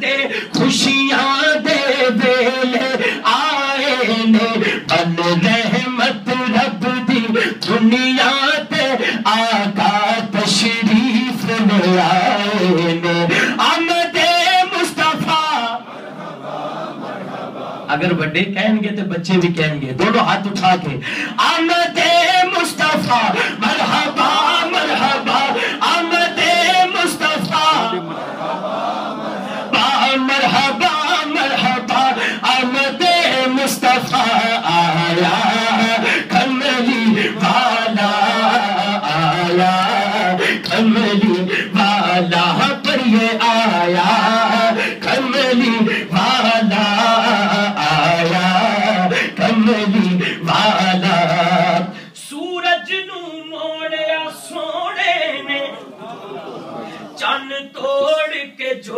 दे, खुशियाँ दे बेले आए ने। बन रहमत रब दी दुनिया ते आका तशरीफ़ ले आए ने। अगर बड़े कहेंगे तो बच्चे भी कहेंगे। दोनों हाथ उठा के, आमद मरहबा मरहबा, आमद मुस्तफ़ा आया, कमली वाला आया, कमली वाला पर ये आया, कमली वाला आया, कमली वाला। सूरज नू मोड़िया सोने ने, चन तोड़ के जोड़िया